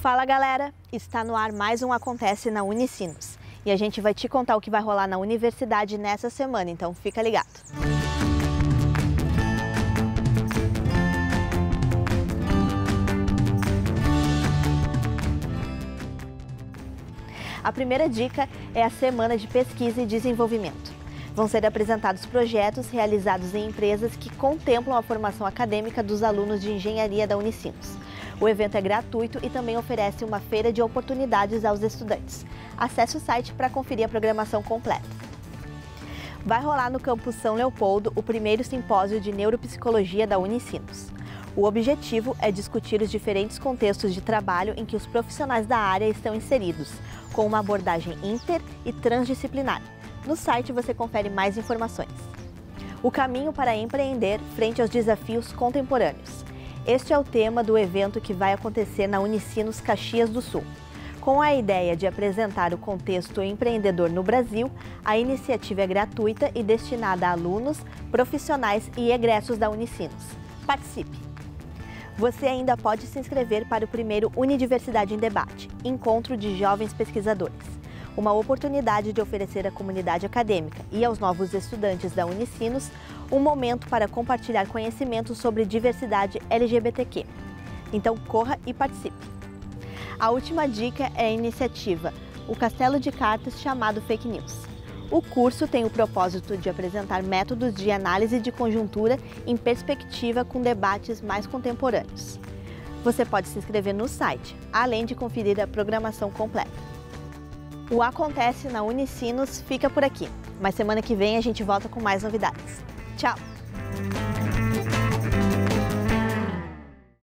Fala galera, está no ar mais um Acontece na Unicinos. E a gente vai te contar o que vai rolar na universidade nessa semana, então fica ligado. A primeira dica é a Semana de Pesquisa e Desenvolvimento. Vão ser apresentados projetos realizados em empresas que contemplam a formação acadêmica dos alunos de engenharia da Unicinos. O evento é gratuito e também oferece uma feira de oportunidades aos estudantes. Acesse o site para conferir a programação completa. Vai rolar no campus São Leopoldo o primeiro simpósio de neuropsicologia da Unicinos. O objetivo é discutir os diferentes contextos de trabalho em que os profissionais da área estão inseridos, com uma abordagem inter e transdisciplinar. No site você confere mais informações. O caminho para empreender frente aos desafios contemporâneos. Este é o tema do evento que vai acontecer na Unicinos Caxias do Sul. Com a ideia de apresentar o contexto empreendedor no Brasil, a iniciativa é gratuita e destinada a alunos, profissionais e egressos da Unicinos. Participe! Você ainda pode se inscrever para o primeiro Unidiversidade em Debate, encontro de jovens pesquisadores. Uma oportunidade de oferecer à comunidade acadêmica e aos novos estudantes da Unicinos um momento para compartilhar conhecimentos sobre diversidade LGBTQ. Então corra e participe! A última dica é a iniciativa O Castelo de Cartas chamado Fake News. O curso tem o propósito de apresentar métodos de análise de conjuntura em perspectiva com debates mais contemporâneos. Você pode se inscrever no site, além de conferir a programação completa. O Acontece na Unicinos fica por aqui, mas semana que vem a gente volta com mais novidades. Tchau!